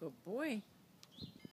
Good boy.